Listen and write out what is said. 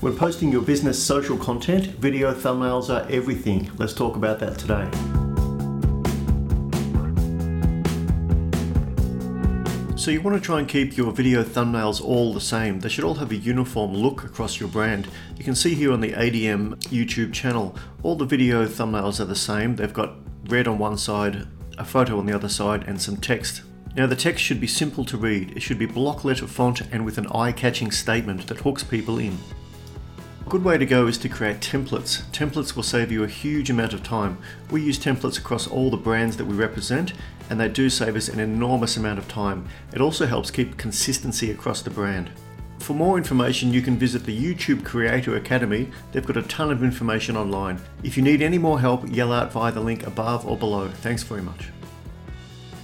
When posting your business social content, video thumbnails are everything. Let's talk about that today. So you want to try and keep your video thumbnails all the same. They should all have a uniform look across your brand. You can see here on the ADM YouTube channel, all the video thumbnails are the same. They've got red on one side, a photo on the other side, and some text. Now the text should be simple to read. It should be block letter font and with an eye-catching statement that hooks people in. A good way to go is to create templates. Templates will save you a huge amount of time. We use templates across all the brands that we represent and they do save us an enormous amount of time. It also helps keep consistency across the brand. For more information, you can visit the YouTube Creator Academy. They've got a ton of information online. If you need any more help, yell out via the link above or below. Thanks very much.